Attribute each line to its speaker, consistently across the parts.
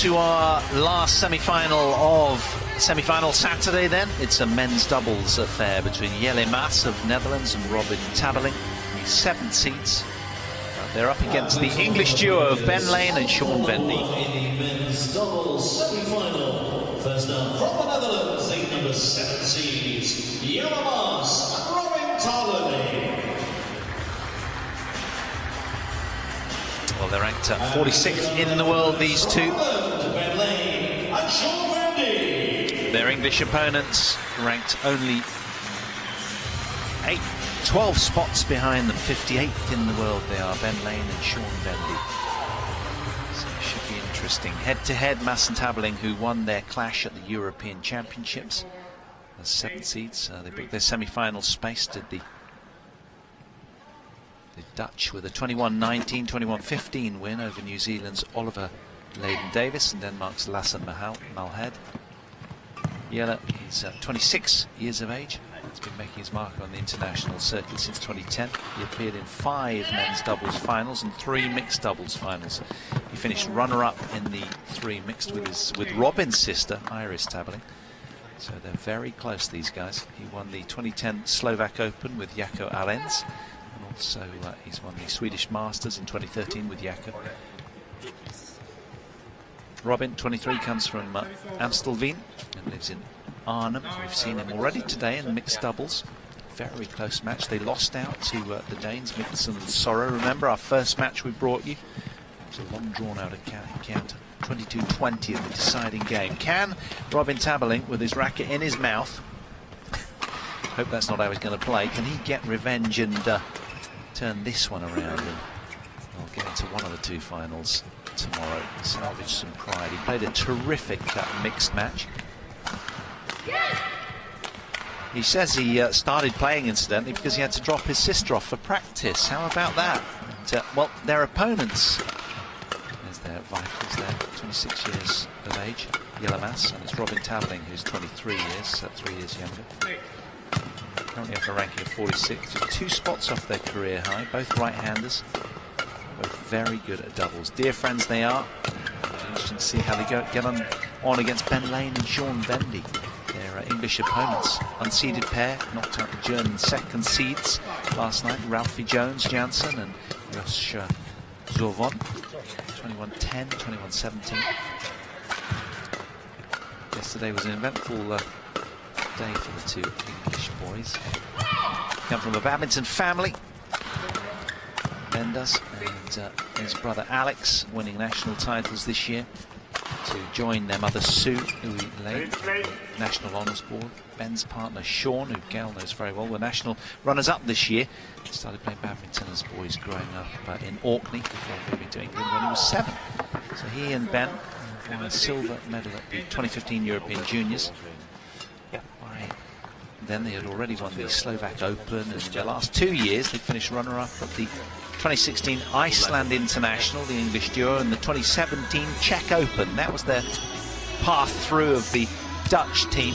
Speaker 1: to our last semi-final of semi-final Saturday then. It's a men's doubles affair between Jelle Maas of Netherlands and Robin Tabeling. The seven seeds. Uh, they're up against the English duo of Ben Lane and Sean Vendy.
Speaker 2: Men's doubles semi-final. First up from the Netherlands, the number seven seeds, Jelle Maas and Robin Tabeling.
Speaker 1: They're ranked uh, 46th in the world, these two. Their English opponents ranked only eight, 12 spots behind them, 58th in the world they are, Ben Lane and Sean Vendy. So it should be interesting. Head-to-head, Maas and Tabeling, who won their clash at the European Championships. As seven seeds, uh, they booked their semi-final space, did the the Dutch with a 21-19, 21-15 win over New Zealand's Oliver Leydon Davis and Denmark's Lasse Mahal Mølhede. Jelle is uh, 26 years of age. He's been making his mark on the international circuit since 2010. He appeared in five men's doubles finals and three mixed doubles finals. He finished runner-up in the three mixed with his with Robin's sister, Iris Tabeling. So they're very close, these guys. He won the 2010 Slovak Open with Jacco Arends. Also uh, he's won the Swedish Masters in 2013 with Jacco. Robin, 23, comes from uh, Amstelveen and lives in Arnhem. We've seen him already today in the mixed doubles. Very close match. They lost out to uh, the Danes, Mikkelsen and Surrow. Remember our first match we brought you? It was a long drawn out encounter. 22-20 in the deciding game. Can Robin Tabeling, with his racket in his mouth, hope that's not how he's going to play, can he get revenge and uh, turn this one around and I'll get into one of the two finals tomorrow, salvage some pride. He played a terrific uh, mixed match. He says he uh, started playing incidentally because he had to drop his sister off for practice. How about that? And, uh, well, their opponents, there's their Vikings there, 26 years of age, Jelle Maas, and it's Robin Tabeling who's 23 years, so three years younger. Currently have a ranking of 46, just two spots off their career high, both right-handers, both very good at doubles. Dear friends they are. Interesting to see how they go, get on, on against Ben Lane and Sean Vendy. Their uh, English opponents, unseeded pair, knocked out the German second seeds last night. Ralfy Jones, Jansen, and uh, Zurwonne. 21-10, 21-17. Yesterday was an eventful uh, day for the two boys. Come from a badminton family. Ben does, and uh, his brother Alex winning national titles this year to join their mother Sue, who laid National Honours Board. Ben's partner Sean, who Gail knows very well, were national runners-up this year. Started playing badminton as boys growing up uh, in Orkney before moving to England when he was seven. So he and Ben won a silver medal at the 2015 European Juniors. Then they had already won the Slovak Open, and in the last two years they finished runner-up at the 2016 Iceland International, the English duo, and the 2017 Czech Open. That was their path through of the Dutch team.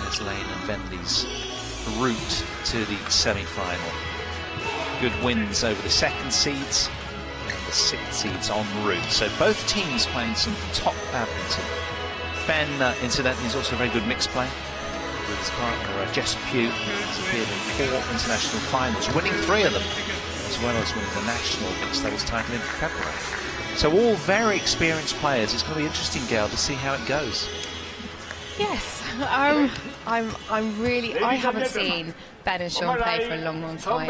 Speaker 1: There's Lane and Vendy's route to the semi-final. Good wins over the second seeds and the sixth seeds en route. So both teams playing some top badminton. Ben, uh, incidentally, is also a very good mixed player with his partner uh, Jess Pugh, who's appeared in four international finals, winning three of them, as well as winning the national mixed doubles title in February. So all very experienced players. It's going to be interesting, Gail, to see how it goes.
Speaker 3: Yes, um, I'm. I'm really. I haven't seen Ben and Sean play for a long, long time.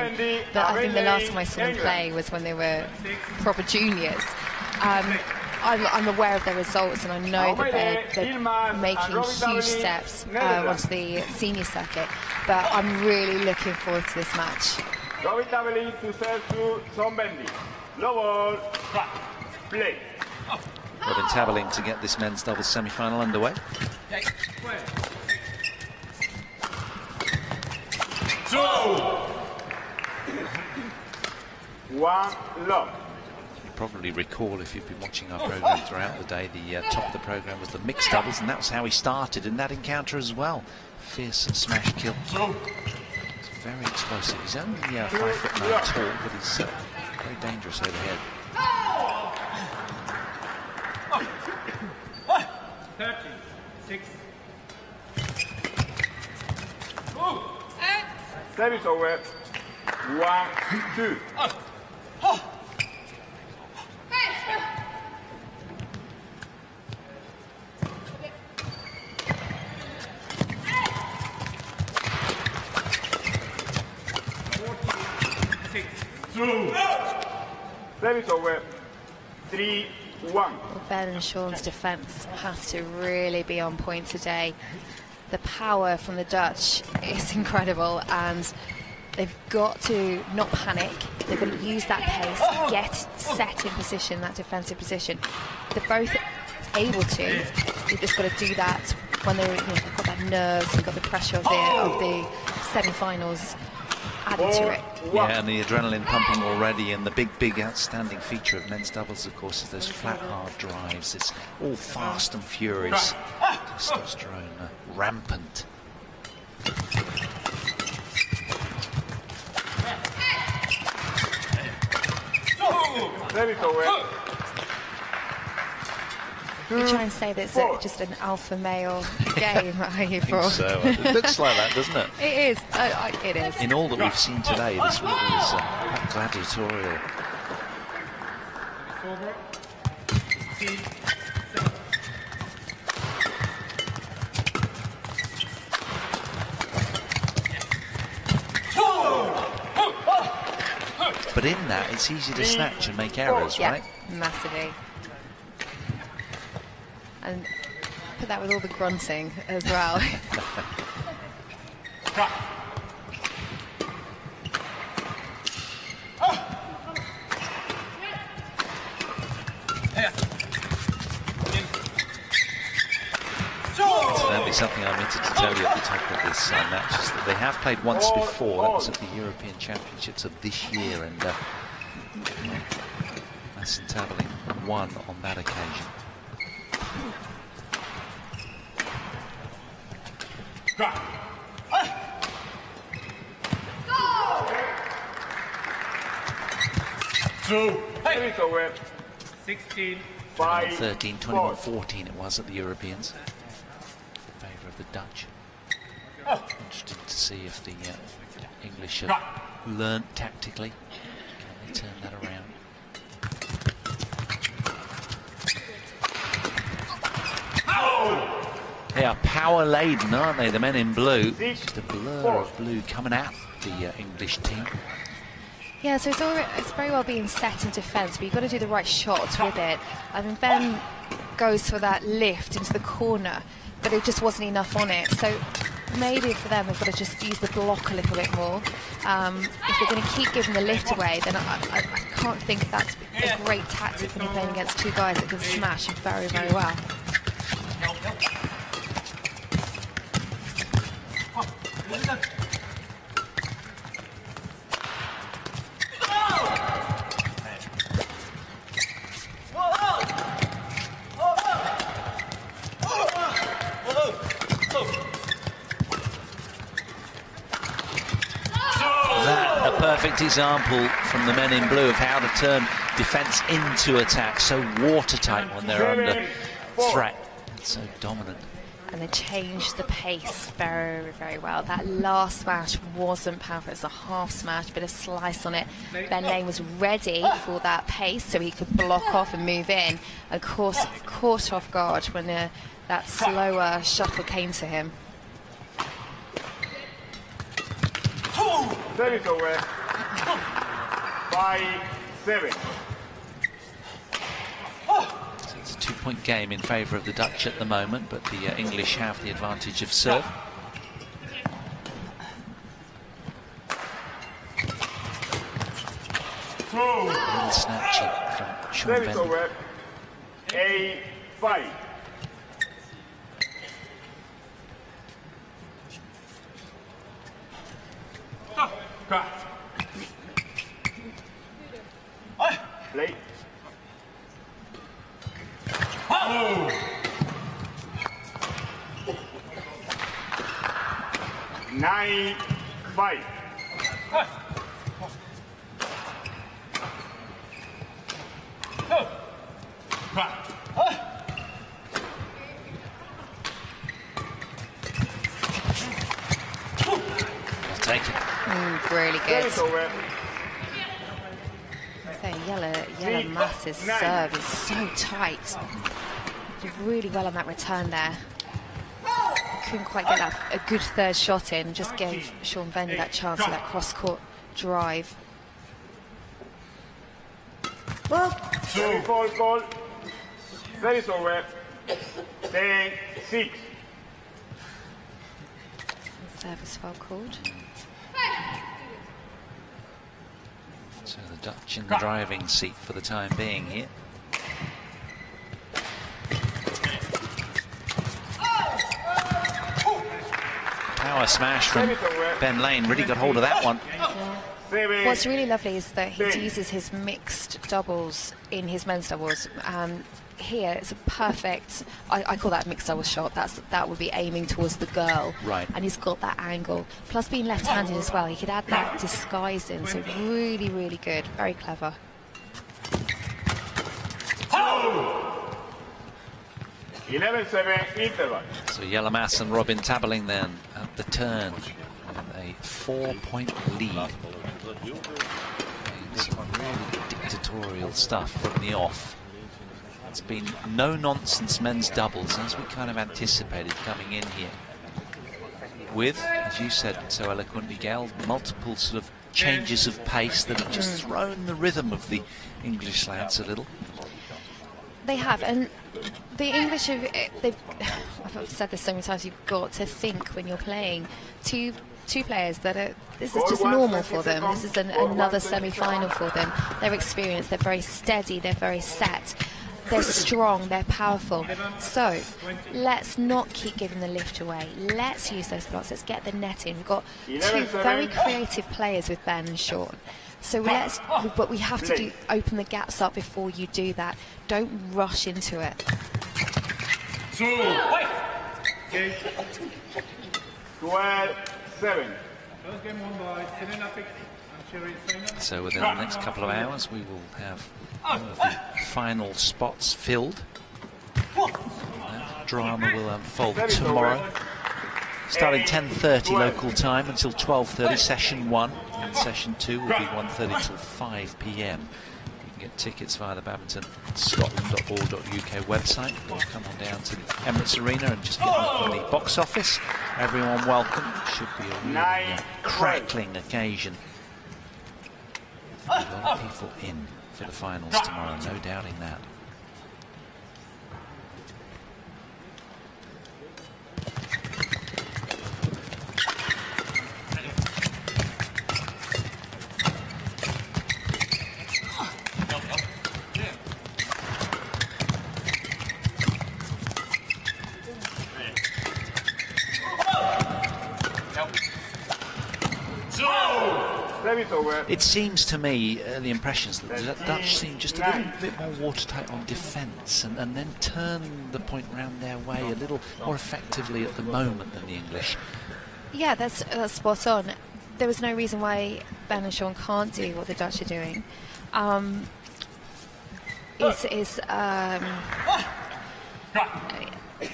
Speaker 3: But I think the last time I saw them play was when they were proper juniors. Um, I'm, I'm, aware of their results and I know that they're, they're making huge steps uh, onto the senior circuit. But I'm really looking forward to this match.
Speaker 4: Robin Tabeling to serve to Sean Vendy. Low ball, play.
Speaker 1: Robin Tabeling to get this men's doubles semi-final underway.
Speaker 4: Two. One lock
Speaker 1: probably recall if you've been watching our program throughout the day, the uh, top of the program was the mixed doubles, and that's how he started in that encounter as well. Fierce smash kill. It's very explosive. He's only uh, five foot nine tall, but he's uh, very dangerous overhead. Thirty-six.
Speaker 4: Service over. One, two. Three, one.
Speaker 3: Ben and Sean's defence has to really be on point today. The power from the Dutch is incredible, and they've got to not panic. They've got to use that pace, get set in position, that defensive position. They're both able to. They've just got to do that when they're, you know, they've got that nerves, they've got the pressure of the of the semi-finals added to it.
Speaker 1: Yeah, and the adrenaline pumping already, and the big, big outstanding feature of men's doubles, of course, is those flat, hard drives. It's all fast and furious. Testosterone uh, rampant.
Speaker 4: Service over.
Speaker 3: You try and say that it's a, just an alpha male game, are you,
Speaker 1: I
Speaker 3: Paul?
Speaker 1: think so. It looks like that, doesn't it?
Speaker 3: It is. I, I, it is.
Speaker 1: In all that we've seen today, this really is uh, quite gladiatorial. But in that, it's easy to mm. snatch and make oh, errors,
Speaker 3: yeah,
Speaker 1: right?
Speaker 3: massively. And put that with all the grunting as well.
Speaker 1: something I meant to tell you at the top of this uh, match is that they have played once before. That was at the European Championships of this year, and uh, Maas and Tabeling won on that occasion.
Speaker 4: Service over.
Speaker 5: 16,
Speaker 4: 5,
Speaker 1: 13, 21, 14 it was at the Europeans. In favour of the Dutch. Interesting to see if the uh, English have learnt tactically. Can they turn that around? They are power laden, aren't they? The men in blue. Just a blur of blue coming out the uh, English team.
Speaker 3: yeah, so it's, all, it's very well being set in defence, but you've got to do the right shots with it. I mean, Ben goes for that lift into the corner, but it just wasn't enough on it. So maybe for them, they've got to just use the block a little bit more. Um, if they're going to keep giving the lift away, then I, I, I can't think that's a great tactic when you're playing against two guys that can smash very, very well.
Speaker 1: Perfect example from the men in blue of how to turn defence into attack. So watertight when they're under threat. And so dominant.
Speaker 3: and they changed the pace very, very well. That last smash wasn't powerful. It was a half smash, a bit of slice on it. Ben Lane was ready for that pace so he could block off and move in. Of course, caught off guard when uh, that slower shuttle came to him.
Speaker 4: Service over. 5, 7.
Speaker 1: So it's a two-point game in favour of the Dutch at the moment, but the uh, English have the advantage of serve. A little snatchy from Sean
Speaker 4: Service
Speaker 1: Vendy.
Speaker 4: over.
Speaker 3: So tight. Did really well on that return there. Couldn't quite get that a good third shot in. Just gave Sean Vendy that chance for that cross court drive.
Speaker 4: Service ball, ball. Service over. 10, 6.
Speaker 3: Service foul called.
Speaker 1: So the Dutch in the driving seat for the time being here. Power smash from Ben Lane. Really got hold of that one.
Speaker 3: What's really lovely is that he uses his mixed doubles in his men's doubles. Um, here, it's a perfect. I, I call that a mixed doubles shot. That's that would be aiming towards the girl,
Speaker 1: Right.
Speaker 3: And he's got that angle. Plus, being left-handed as well, he could add that disguise in. So really, really good. Very clever.
Speaker 4: 11, 7, interval.
Speaker 1: So Jelle Maas and Robin Tabeling then at the turn with a four-point lead. Some really dictatorial stuff from the off. It's been no-nonsense men's doubles as we kind of anticipated coming in here. With, as you said so eloquently, Gail, multiple sort of changes of pace that have just mm. thrown the rhythm of the English lads a little.
Speaker 3: They have, and the English have. eh, They've. I've said this so many times. You've got to think when you're playing two two players that are. This is just normal for them. This is an, another semi-final for them. They're experienced. They're very steady. They're very set. They're strong. They're powerful. So let's not keep giving the lift away. Let's use those blocks. Let's get the net in. We've got two very creative players with Ben and Sean. So let's, but we have to do, open the gaps up before you do that. Don't rush into it.
Speaker 4: 12, 7.
Speaker 1: So within the next couple of hours, we will have the final spots filled. That drama will unfold tomorrow, starting 10:30 local time until 12:30. Session one and session two will be 1:30 till 5 p.m. You can get tickets via the Badminton Scotland.org.uk website, or come on down to the Emirates Arena and just get them from the box office. Everyone welcome. Should be a really uh, crackling occasion. A lot of people in for the finals tomorrow, no doubting that. It seems to me, uh, the impressions that the Dutch seem just a little bit more watertight on defence and, and then turn the point round their way a little more effectively at the moment than the English.
Speaker 3: Yeah, that's that's spot on. There was no reason why Ben and Sean can't do what the Dutch are doing. Um, it's it's um,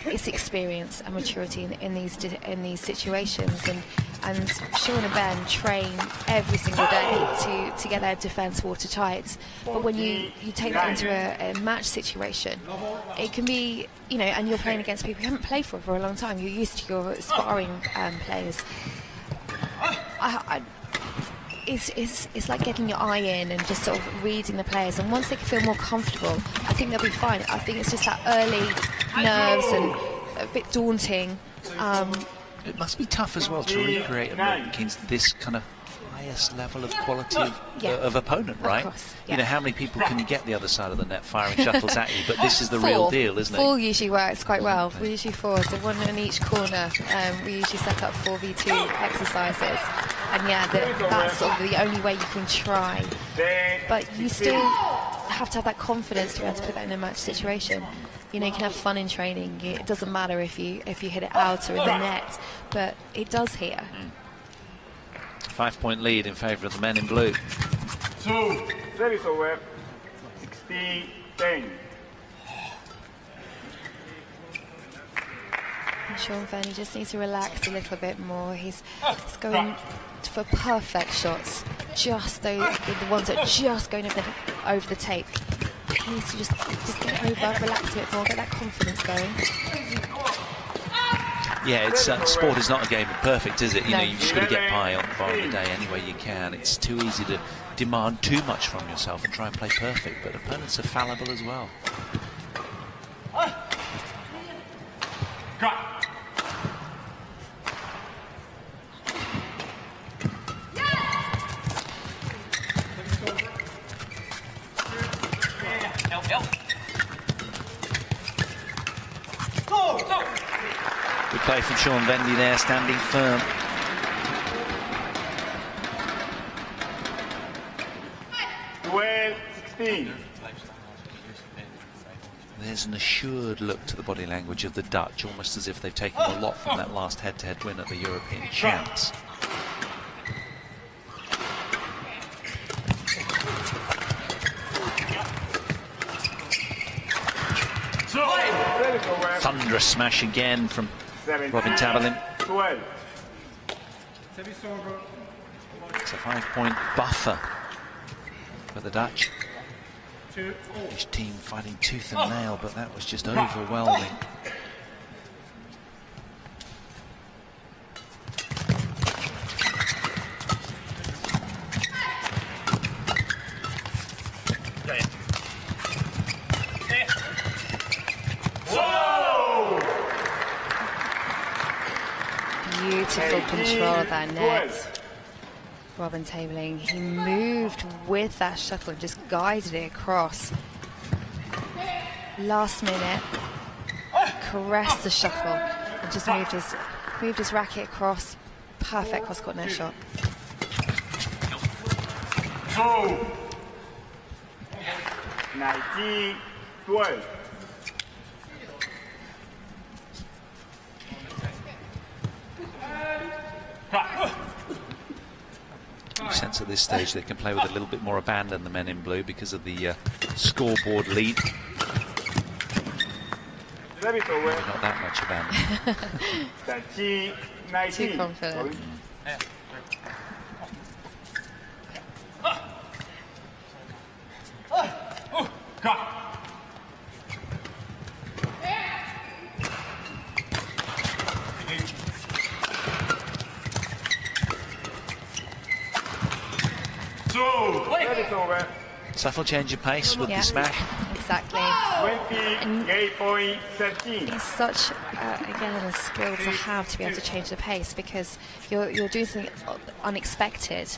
Speaker 3: it's experience and maturity in, in these in these situations, and and Sean and Ben train every single day to to get their defence watertight. But when you you take that into a, a match situation, it can be you know, and you're playing against people you haven't played for for a long time. You're used to your sparring um, players. I, I, it's, it's, it's like getting your eye in and just sort of reading the players. And once they can feel more comfortable, I think they'll be fine. I think it's just that early nerves and a bit daunting. Um,
Speaker 1: It must be tough as well to recreate against this kind of highest level of quality of,
Speaker 3: Yeah.
Speaker 1: uh, of opponent,
Speaker 3: Of
Speaker 1: right?
Speaker 3: course,
Speaker 1: You know, how many people can you get the other side of the net firing shuttles at you? But this is the real deal, isn't it?
Speaker 3: Four usually works quite well. We usually four, so one in each corner. Um, we usually set up 4v2 exercises. And yeah, the, that's sort of the only way you can try. But you still have to have that confidence to be able to put that in a match situation. You know, you can have fun in training. It doesn't matter if you if you hit it out or in the net, but it does here. Mm.
Speaker 1: Five point lead in favour of the men in blue.
Speaker 4: 2. Service over. 16, 10.
Speaker 3: Sean Vendy just needs to relax a little bit more. He's, he's going for perfect shots, just those the ones that are just going over the, over the tape. He needs to just just get over, relax a bit more, get that confidence going.
Speaker 1: Yeah, it's uh, sport is not a game of perfect, is it? You
Speaker 3: No.
Speaker 1: know, you just got to get by on by the day any way you can. It's too easy to demand too much from yourself and try and play perfect, but opponents are fallible as well. Play from Sean Vendy there, standing firm. There's an assured look to the body language of the Dutch, almost as if they've taken a lot from that last head-to-head win at the European Champs. Thunderous smash again from Robin.
Speaker 4: Twelve.
Speaker 1: It's a five-point buffer for the Dutch. Each team fighting tooth and oh. nail, but that was just overwhelming.
Speaker 3: control of that net. Robin Tabeling, he moved with that shuttle and just guided it across. Last minute, caressed the shuttle and just moved his moved his racket across. Perfect cross court net shot.
Speaker 4: Two. Nineteen, twelve.
Speaker 1: You sense at this stage they can play with a little bit more abandon, the men in blue, because of the uh, scoreboard lead.
Speaker 4: Service over.
Speaker 1: Not that much abandon.
Speaker 3: Too confident.
Speaker 1: Subtle change of pace with
Speaker 3: Yeah.
Speaker 1: the smash.
Speaker 3: Exactly.
Speaker 4: Twenty, eight point thirteen.
Speaker 3: It's such, uh, again, a skill to have to be able to change the pace because you're, you're doing something unexpected.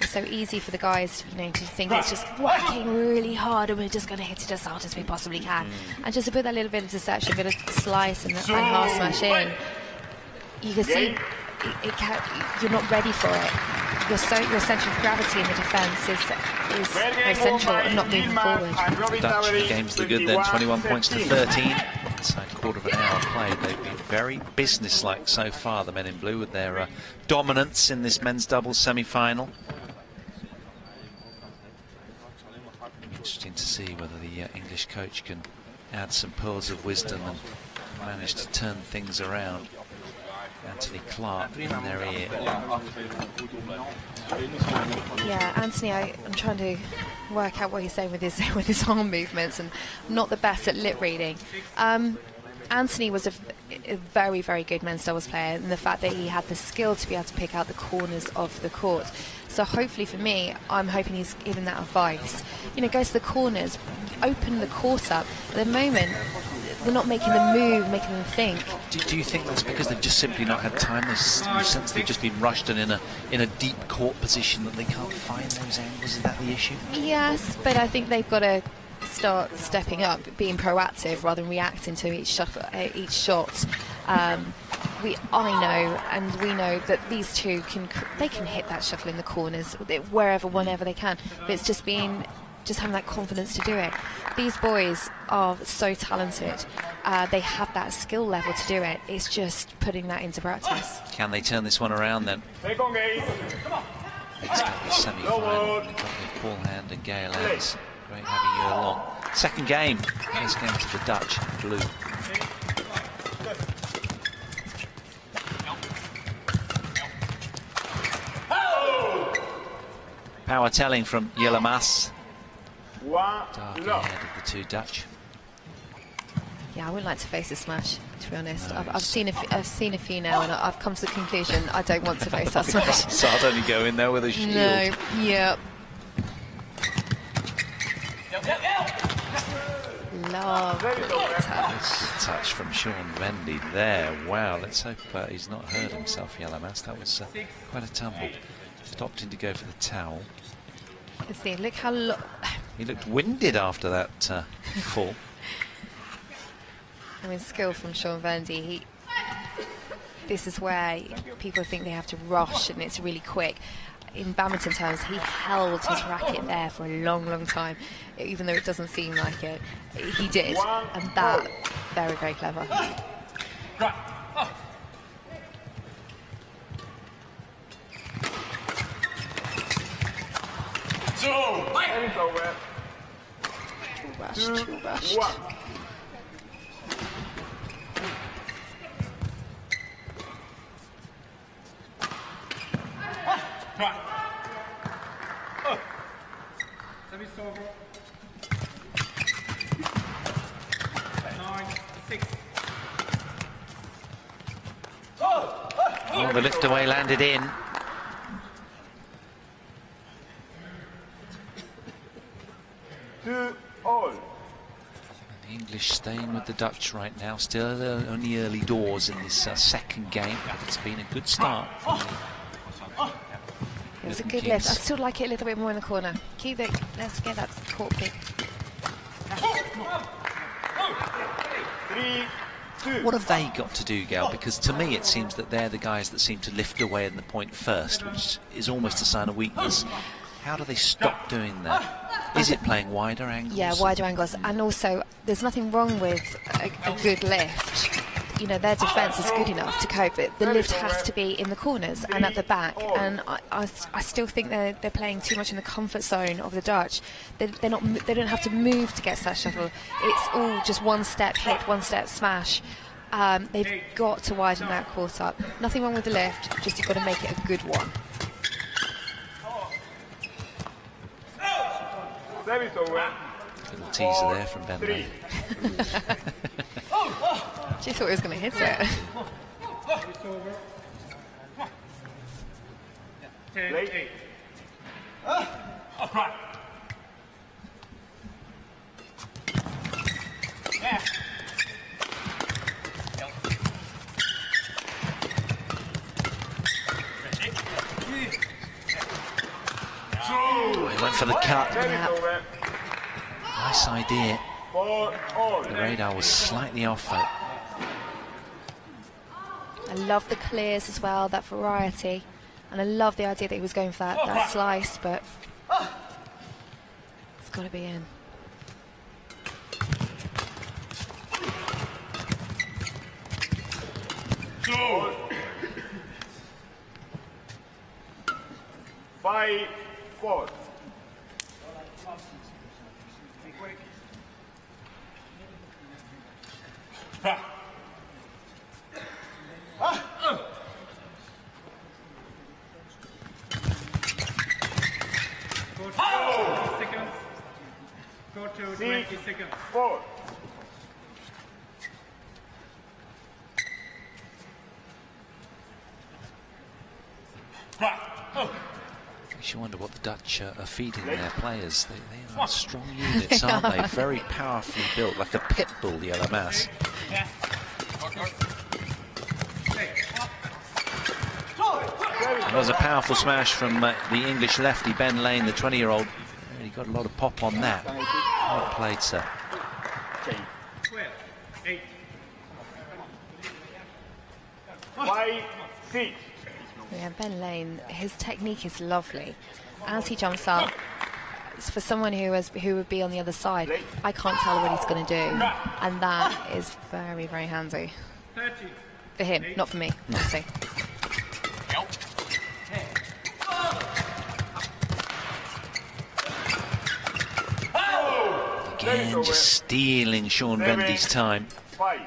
Speaker 3: It's so easy for the guys, you know, to think it's just whacking really hard and we're just going to hit it as hard as we possibly can. And just to put that little bit of deception, a bit of slice and, and half smash in, you can see it, it can, you're not ready for it. Your, so, your centre of gravity in the defence is, is very central and not moving forward.
Speaker 1: The Dutch, the game's the good then, 21 points to 13. Inside quarter of an hour played. They've been very businesslike so far, the men in blue, with their uh, dominance in this men's doubles semi-final. Interesting to see whether the uh, English coach can add some pearls of wisdom and manage to turn things around. Anthony Clark in their ear.
Speaker 3: Yeah, Anthony, I, I'm trying to work out what he's saying with his with his arm movements, and not the best at lip reading. Um, Anthony was a, a very, very good men's doubles player, and the fact that he had the skill to be able to pick out the corners of the court. So hopefully for me, I'm hoping he's given that advice. You know, go to the corners, open the court up. At the moment, they're not making them move, making them think.
Speaker 1: Do, do you think that's because they've just simply not had time? They s- you sense they've just been rushed and in a in a deep court position that they can't find those angles. Is that the issue?
Speaker 3: Yes, but I think they've got to start stepping up, being proactive rather than reacting to each shot. Uh, each shot. Um, we, I know, and we know that these two can they can hit that shuttle in the corners wherever, whenever they can. But it's just being, just having that confidence to do it. These boys are so talented. Uh, they have that skill level to do it. It's just putting that into practice.
Speaker 1: Can they turn this one around then? Next up semi-final Paul Hand and Gail Great having you along. Second game, first game to the Dutch blue. Power telling from Jelle Maas.
Speaker 4: One
Speaker 1: Dark
Speaker 4: love.
Speaker 1: ahead of the two Dutch.
Speaker 3: Yeah, I wouldn't like to face a smash. To be honest,
Speaker 1: No,
Speaker 3: I've, I've seen a f- I've seen a few now, and I- I've come to the conclusion I don't want to face that smash.
Speaker 1: So I'd only go in there with a shield.
Speaker 3: No, yep. Love
Speaker 4: Very
Speaker 3: it.
Speaker 4: good.
Speaker 1: Nice touch from Sean Vendy there. Wow, let's hope uh, he's not hurt himself, Jelle Maas. That was uh, quite a tumble. Stopped in to go for the towel.
Speaker 3: Let's see. Look how lo-
Speaker 1: He looked winded after that uh, fall.
Speaker 3: I mean, skill from Sean Vendy. He, this is where people think they have to rush and it's really quick. In badminton terms, he held his racket there for a long, long time, even though it doesn't seem like it. He did, and that very, very clever.
Speaker 4: Service over.
Speaker 3: Too rushed,
Speaker 4: Two,
Speaker 3: too rushed.
Speaker 4: one.
Speaker 5: Service over. Nine, six.
Speaker 1: Oh, the lift away landed in.
Speaker 4: Two all.
Speaker 1: The English staying with the Dutch right now. Still only early doors in this uh, second game, but it's been a good start.
Speaker 3: It was a good lift. I still like it a little bit more in the corner. Keep it. Let's get that court kick.
Speaker 1: What have they got to do, Gail? Because to me, it seems that they're the guys that seem to lift away in the point first, which is almost a sign of weakness. How do they stop doing that? Is it playing wider angles?
Speaker 3: Yeah, wider angles. And also, there's nothing wrong with a, a good lift. You know, their defence is good enough to cope, but the lift has to be in the corners and at the back. And I, I, I still think they're, they're playing too much in the comfort zone of the Dutch. They're, they're not, they don't have to move to get to that shuttle. It's all just one step hit, one step smash. Um, they've got to widen that court up. Nothing wrong with the lift, just you've got to make it a good one.
Speaker 4: Service over.
Speaker 1: Little teaser there from Ben.
Speaker 4: Three.
Speaker 3: She thought he was going to hit it.
Speaker 5: Service over. Ten,
Speaker 4: Late.
Speaker 5: eight.
Speaker 1: Oh, cut.
Speaker 4: Service
Speaker 3: Yeah.
Speaker 4: over.
Speaker 1: Nice idea. The radar was slightly off though.
Speaker 3: I love the clears as well, that variety. And I love the idea that he was going for that, that oh. slice, but it's got to be in.
Speaker 4: Five, four.
Speaker 5: Go to 20 seconds. Go to 20
Speaker 4: Six,
Speaker 5: seconds.
Speaker 4: four.
Speaker 1: You should wonder what the Dutch uh, are feeding their players. They, they are strong units, aren't they? Very powerfully built, like a pit bull, the other mass. That was a powerful smash from uh, the English lefty, Ben Lane, the 20-year-old. He got a lot of pop on that. Well played, sir.
Speaker 5: 12, 8.
Speaker 4: Five, six.
Speaker 3: Yeah, Ben Lane, his technique is lovely. As he jumps up, it's for someone who has who would be on the other side, I can't tell what he's going to do, and that is very very handy for him, not for me. Obviously.
Speaker 1: Again, just stealing Sean Vendy's time. Rushing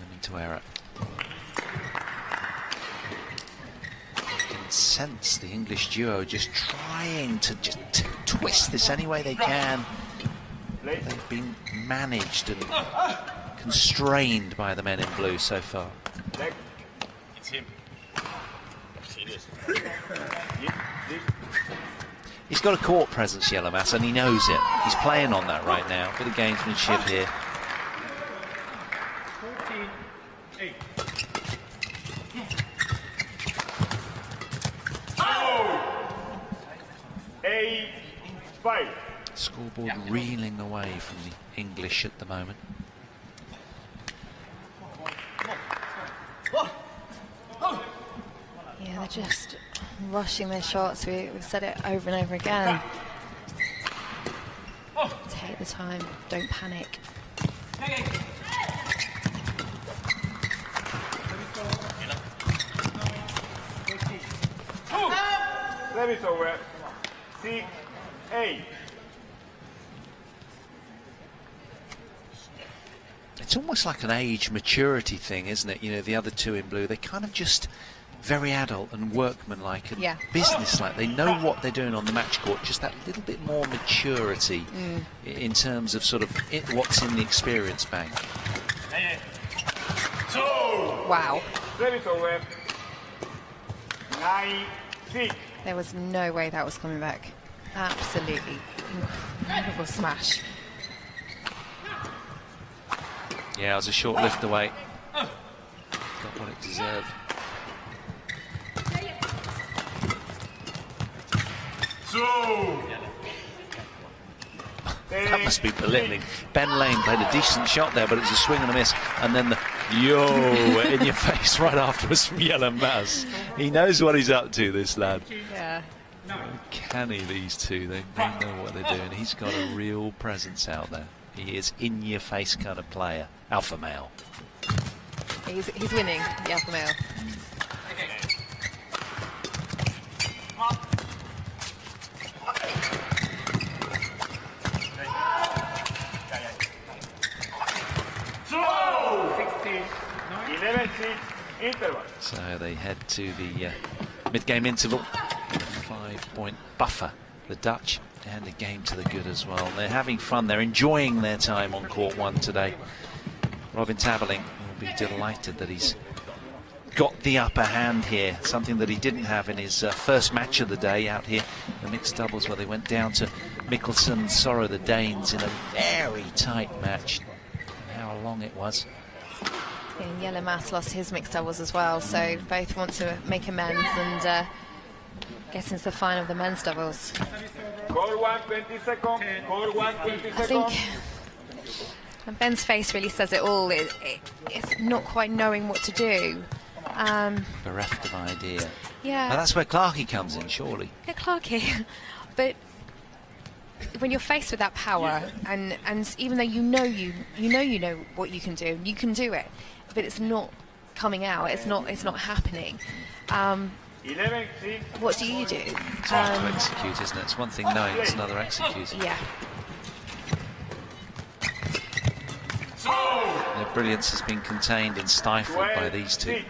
Speaker 1: them into error. Sense the English duo just trying to just t- twist this any way they can. They've been managed and constrained by the men in blue so far.
Speaker 4: It's him.
Speaker 1: He's got a court presence, Jelle Maas, and he knows it. He's playing on that right now. Bit of gamesmanship here.
Speaker 5: 14, 8.
Speaker 4: Eight, five.
Speaker 1: Scoreboard reeling away from the English at the moment.
Speaker 3: Yeah, they're just rushing their shots. We, we've said it over and over again. Take the time, don't panic.
Speaker 4: Service over. Six, eight.
Speaker 1: Almost like an age maturity thing, isn't it? You know, the other two in blue, they kind of just very adult and workmanlike and
Speaker 3: Yeah.
Speaker 1: businesslike. They know what they're doing on the match court, just that little bit more maturity mm. i- in terms of sort of it, what's in the experience bank.
Speaker 3: Wow,
Speaker 4: Service over. Eh? Nine, six.
Speaker 3: there was no way that was coming back. Absolutely incredible smash.
Speaker 1: Yeah, it was a short lift away. Got what it deserved. That must be belittling. Ben Lane played a decent shot there, but it was a swing and a miss. And then the yo in your face right afterwards from Jelle Maas. He knows what he's up to, this lad.
Speaker 3: Yeah.
Speaker 1: Canny, these two. They, they know what they're doing. He's got a real presence out there. He is in your face kind of player. Alpha male.
Speaker 3: He's, he's winning, the alpha male.
Speaker 4: Sixteen. Eleven, six. Interval.
Speaker 1: So they head to the uh, mid-game interval. Five-point buffer. The Dutch and a game to the good as well. They're having fun. They're enjoying their time on court one today. Robin Tabeling will be delighted that he's got the upper hand here. Something that he didn't have in his uh, first match of the day out here, the mixed doubles, where they went down to Mikkelsen and Surrow, the Danes, in a very tight match. How long it was.
Speaker 3: And Jelle Maas lost his mixed doubles as well, so both want to make amends and uh, get into the final of the men's doubles.
Speaker 4: Score one, 20 seconds. Score one, 20
Speaker 3: I
Speaker 4: seconds.
Speaker 3: think and Ben's face really says it all. It, it, it's not quite knowing what to do. Um,
Speaker 1: Bereft of idea. Now
Speaker 3: yeah,
Speaker 1: that's where Clarkey comes in, surely.
Speaker 3: yeah, Clarky. but when you're faced with that power, and and even though you know you you know you know what you can do, you can do it, but it's not coming out. It's not it's not happening. Um,
Speaker 4: 11, six.
Speaker 3: What do you do?
Speaker 1: It's hard to
Speaker 3: Um,
Speaker 1: execute, isn't it? It's one thing knowing, it's another executing.
Speaker 3: yeah.
Speaker 1: Their brilliance has been contained and stifled by these two.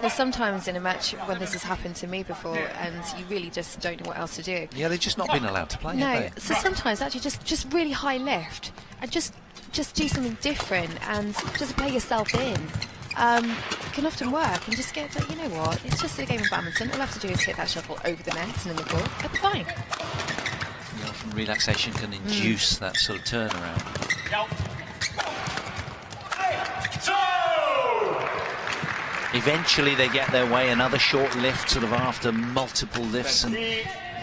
Speaker 3: There's sometimes in a match when this has happened to me before, and you really just don't know what else to do.
Speaker 1: Yeah, they've just not been allowed to play,
Speaker 3: No,
Speaker 1: have they?
Speaker 3: so sometimes actually just just really high lift and just just do something different and just play yourself in. Um, can often work and just get like, you know what, it's just a game of badminton. All I have to do is hit that shuttle over the net and in the ball. I'll be fine.
Speaker 1: Yeah, Often relaxation can induce that sort of turnaround. Eventually they get their way, another short lift sort of after multiple lifts and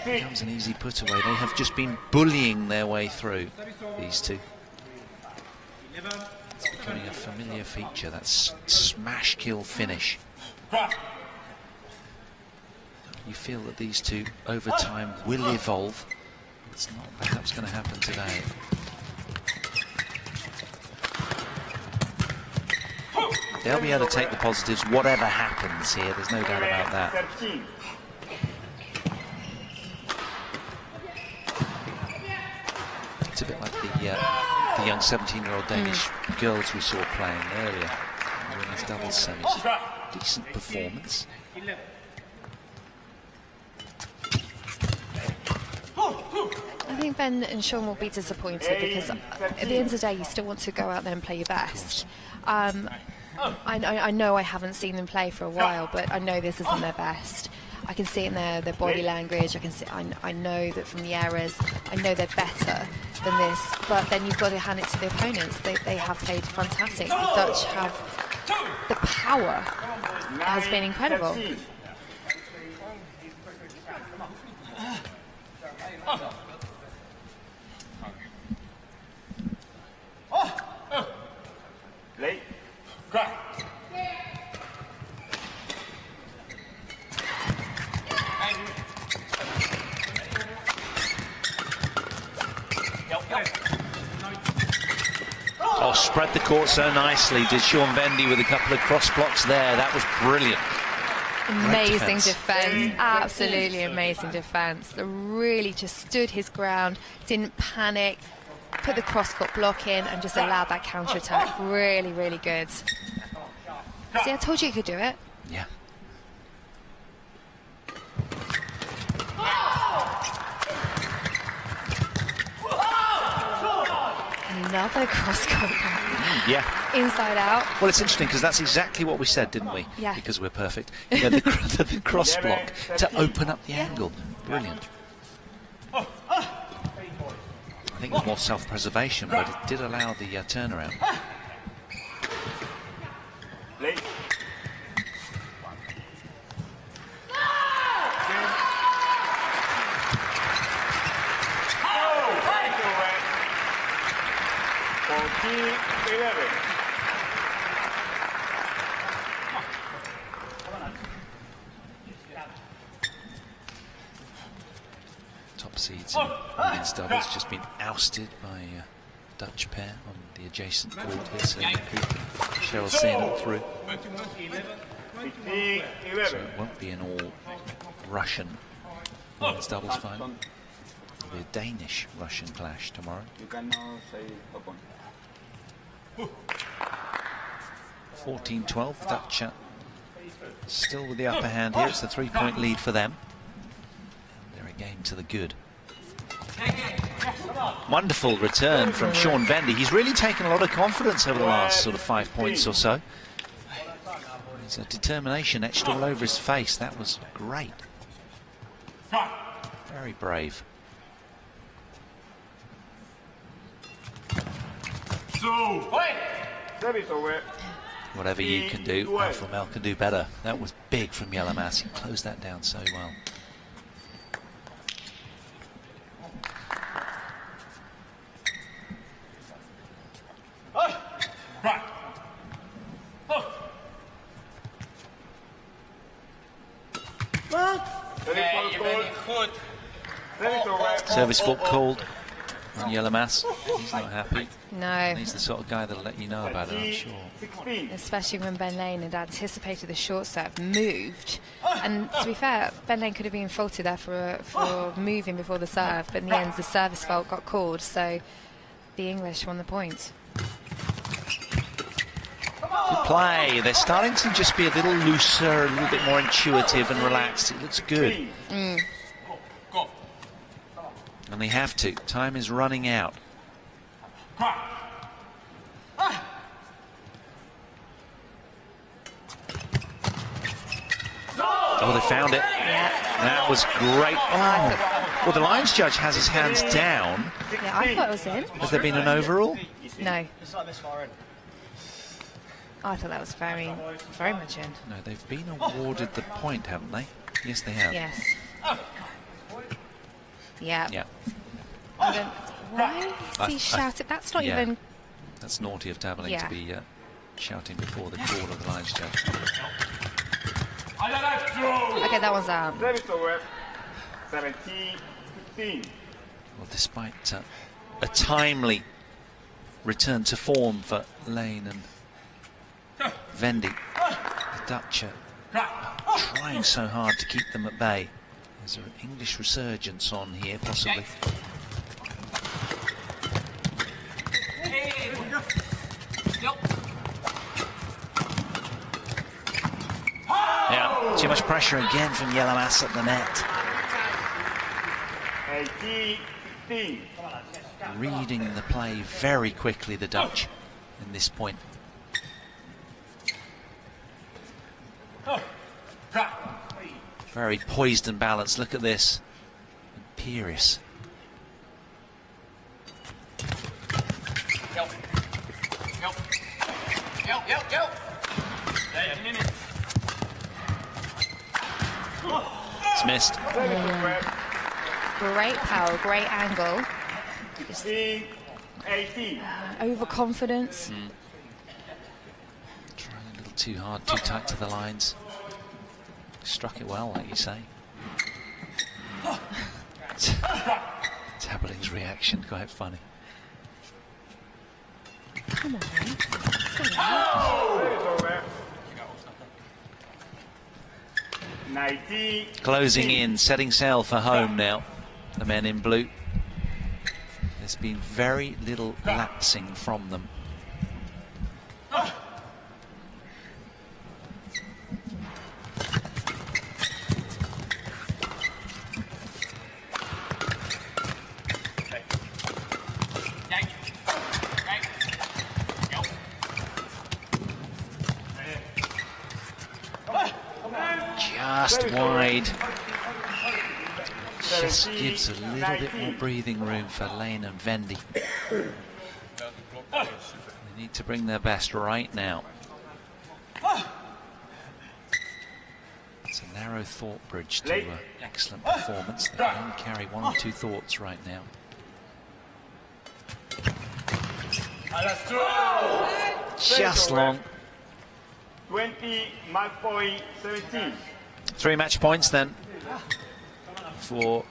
Speaker 1: becomes an easy put away. They have just been bullying their way through, these two.
Speaker 5: 11,
Speaker 1: It's becoming a familiar feature, that smash kill finish. You feel that these two over time will evolve. It's not perhaps going to happen today. They'll be able to take the positives whatever happens here, there's no doubt about that. It's a bit like the, uh, the young 17-year-old Danish mm. girls we saw playing earlier in the women's doubles semis. Decent performance.
Speaker 5: I
Speaker 3: think Ben and Sean will be disappointed because at the end of the day, you still want to go out there and play your best. Um, I, I know I haven't seen them play for a while, but I know this isn't their best. I can see it in their, their body language. I can see. I, I know that from the errors, I know they're better than this. But then you've got to hand it to the opponents. They, they have played fantastic. The Dutch have the power has been incredible. Ah. Ah. Ah.
Speaker 4: Late. Crack.
Speaker 1: Oh, spread the court so nicely. Did Sean Vendy with a couple of cross blocks there. That was brilliant.
Speaker 3: Amazing
Speaker 1: defence.
Speaker 3: defence, absolutely amazing defence. Really just stood his ground, didn't panic, put the cross court block in, and just allowed that counter attack. Really, really good. See, I told you you could do it.
Speaker 1: Yeah.
Speaker 3: Another cross court
Speaker 1: Yeah.
Speaker 3: inside out.
Speaker 1: Well, it's interesting because that's exactly what we said, didn't we?
Speaker 3: Yeah.
Speaker 1: Because we're perfect. You know, the, cr- the cross block to open up the angle. Brilliant. I think it was more self-preservation, but it did allow the uh, turnaround.
Speaker 4: Late. Fourteen, eleven.
Speaker 1: Top seeds in doubles just been ousted by uh, Dutch pair on the adjacent court here. So Cheryl it through. So it won't be an all Russian women's doubles final. It'll be a Danish Russian clash tomorrow.
Speaker 4: You cannot say upon.
Speaker 1: 14-12, Dutch uh, still with the upper hand here. It's a three-point lead for them. They're a game to the good. Wonderful return from Sean Vendy. He's really taken a lot of confidence over the last sort of five points or so. There's a determination etched all over his face. That was great. Very brave.
Speaker 4: So, Service over.
Speaker 1: Whatever you can do, Alpha Mel can do better. That was big from Jelle Maas. He closed that down so well.
Speaker 4: Service called. Service over.
Speaker 1: Service fault called on Jelle Maas. He's not happy.
Speaker 3: No,
Speaker 1: He's the sort of guy that'll let you know about it, I'm sure.
Speaker 3: Especially when Ben Lane had anticipated the short serve, moved. And to be fair, Ben Lane could have been faulted there for, for moving before the serve, but in the end, the service fault got called, so the English won the point.
Speaker 1: Good play. They're starting to just be a little looser, a little bit more intuitive and relaxed. It looks good. Mm. And they have to. Time is running out. Oh, they found it. That was great. Oh, oh. Well, the Lions judge has his hands down.
Speaker 3: Yeah, I thought it was in.
Speaker 1: Has there been an overall?
Speaker 3: No. I thought that was very, very much in.
Speaker 1: No, they've been awarded the point, haven't they? Yes, they have.
Speaker 3: Yes. Yeah.
Speaker 1: Yeah.
Speaker 3: I Why is he shouting? That's not
Speaker 1: yeah.
Speaker 3: even.
Speaker 1: That's naughty of Tabeling
Speaker 3: Yeah.
Speaker 1: to be uh, shouting before the call of the Lions judge.
Speaker 3: Okay, that was out.
Speaker 4: Service over. Seventeen, fifteen.
Speaker 1: Well, despite uh, a timely return to form for Lane and Vendy, the Dutch are trying so hard to keep them at bay. There's an English resurgence on here, possibly. Yeah, too much pressure again from Jelle Maas at the net. Reading the play very quickly, the Dutch, in this point. Very poised and balanced. Look at this. Imperious. It's missed.
Speaker 3: Great power, great angle.
Speaker 4: 16, 18.
Speaker 3: Uh, overconfidence. Hmm.
Speaker 1: Trying a little too hard, too tight to the lines. Struck it well, like you say. Tabeling's reaction, quite funny.
Speaker 3: Come on, man.
Speaker 4: It's over. 19.
Speaker 1: Closing in, setting sail for home now. The men in blue. There's been very little lapsing from them. Just gives a little bit more breathing room for Lane and Vendy. They need to bring their best right now. It's a narrow thought bridge to uh, excellent performance. They can only carry one or two thoughts right now. Just long.
Speaker 4: 20, match point 17.
Speaker 1: Three match points then for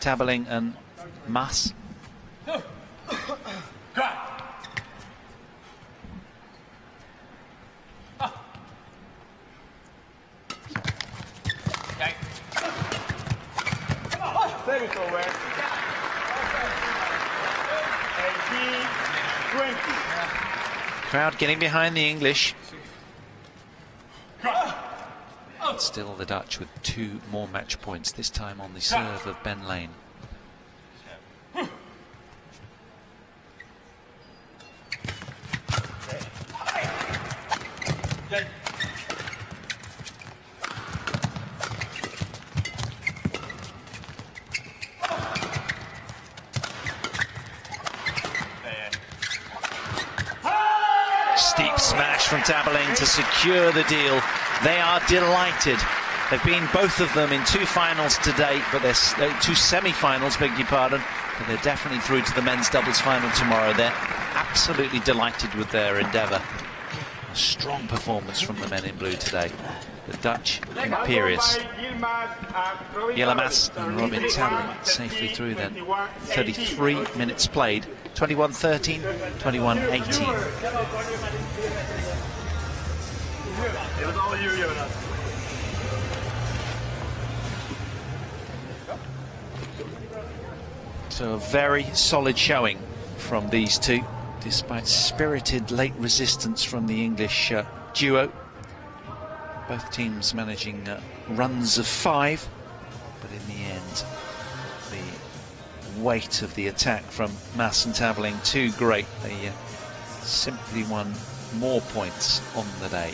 Speaker 1: Tabeling and Maas.
Speaker 4: Service over. 18, 20.
Speaker 1: Crowd getting behind the English. Still the Dutch with two more match points, this time on the serve of Ben Lane. Steep smash from Tabeling to secure the deal. They are delighted. They've been both of them in two finals to date, but they're uh, two semi-finals, beg your pardon. But they're definitely through to the men's doubles final tomorrow. They're absolutely delighted with their endeavour. A strong performance from the men in blue today. The Dutch imperious. Jelle Maas and Robin Tabeling safely through then. 33 minutes played. 21-13, 21-18.
Speaker 4: It was all you, Jonas.
Speaker 1: So a very solid showing from these two, despite spirited late resistance from the English uh, duo. Both teams managing uh, runs of five, but in the end, the weight of the attack from Maas and Tabeling too great. They uh, simply won more points on the day.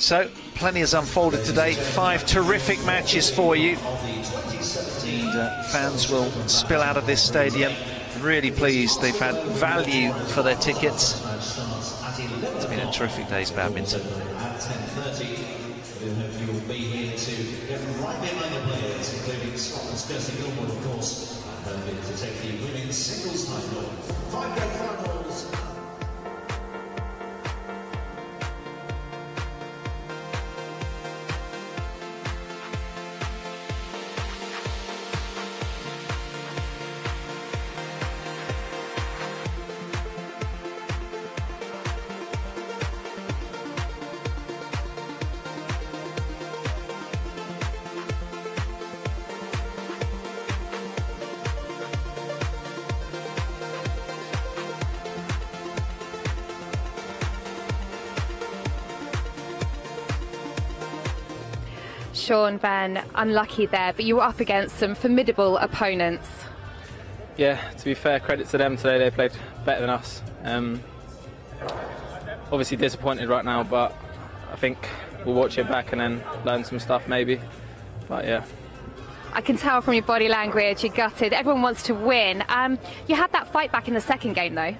Speaker 1: So, plenty has unfolded today. Five terrific matches for you. And uh, fans will spill out of this stadium really pleased. They've had value for their tickets. It's been a terrific day's badminton.
Speaker 2: 10.30, you will be here to get right behind the players, including Scotland's Kirsty Gilmore, of course, to take the women's singles title.
Speaker 3: Sean, Ben, unlucky there, but you were up against some formidable opponents.
Speaker 6: Yeah, to be fair, credit to them today. They played better than us. Um, obviously disappointed right now, but I think we'll watch it back and then learn some stuff maybe. But yeah.
Speaker 3: I can tell from your body language, you're gutted. Everyone wants to win. Um, you had that fight back in the second game, though.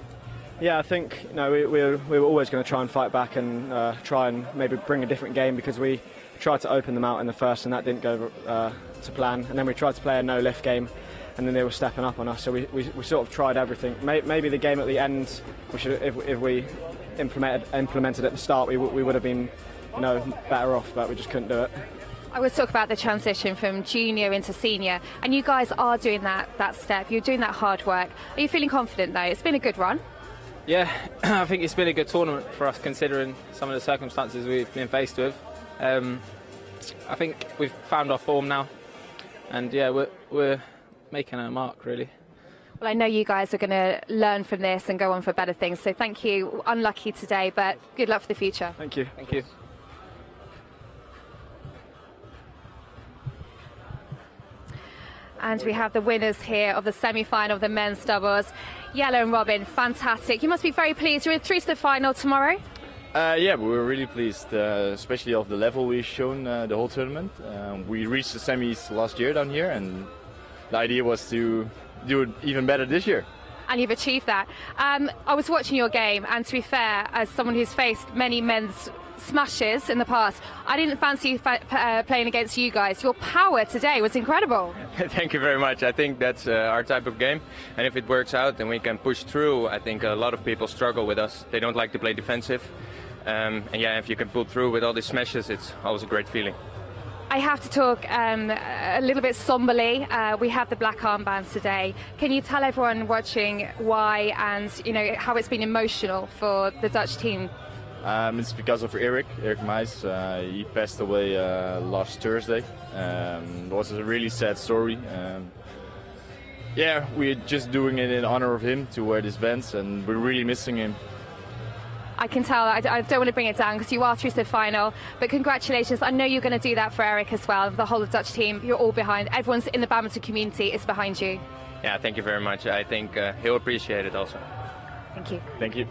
Speaker 7: Yeah, I think you know we, we, were, we were always going to try and fight back and uh, try and maybe bring a different game because we tried to open them out in the first and that didn't go uh, to plan. And then we tried to play a no lift game and then they were stepping up on us. So we, we, we sort of tried everything. Maybe the game at the end, we should if, if we implemented implemented at the start, we, we would have been you know better off, but we just couldn't do it.
Speaker 3: I was talk about the transition from junior into senior, and you guys are doing that that step. You're doing that hard work. Are you feeling confident though? It's been a good run.
Speaker 6: Yeah, I think it's been a good tournament for us considering some of the circumstances we've been faced with. Um, I think we've found our form now, and yeah, we're, we're making a mark really.
Speaker 3: Well, I know you guys are going to learn from this and go on for better things. So thank you. Unlucky today, but good luck for the future.
Speaker 7: Thank you.
Speaker 6: Thank you.
Speaker 3: And we have the winners here of the semi-final of the men's doubles. Jelle and Robin, fantastic. You must be very pleased. You're through to the final tomorrow.
Speaker 8: Uh, yeah, we were really pleased, uh, especially of the level we've shown uh, the whole tournament. Um, we reached the semis last year down here, and the idea was to do it even better this year.
Speaker 3: And you've achieved that. Um, I was watching your game, and to be fair, as someone who's faced many men's smashes in the past. I didn't fancy fa- uh, playing against you guys. Your power today was incredible.
Speaker 9: Thank you very much. I think that's uh, our type of game, and if it works out and we can push through, I think a lot of people struggle with us. They don't like to play defensive, um, and yeah, if you can pull through with all these smashes, it's always a great feeling.
Speaker 3: I have to talk um, a little bit somberly. Uh, we have the black armbands today. Can you tell everyone watching why and you know how it's been emotional for the Dutch team?
Speaker 8: Um, it's because of Eric, Eric Meijs. Uh, he passed away uh, last Thursday. Um, it was a really sad story. Um, yeah, we're just doing it in honor of him to wear these bands, and we're really missing him.
Speaker 3: I can tell. I, I don't want to bring it down because you are through to the final. But congratulations. I know you're going to do that for Eric as well. The whole of Dutch team. You're all behind. Everyone's in the badminton community is behind you.
Speaker 9: Yeah, thank you very much. I think uh, he'll appreciate it also.
Speaker 3: Thank you.
Speaker 8: Thank you.